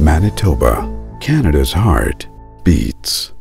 Manitoba, Canada's heart beats.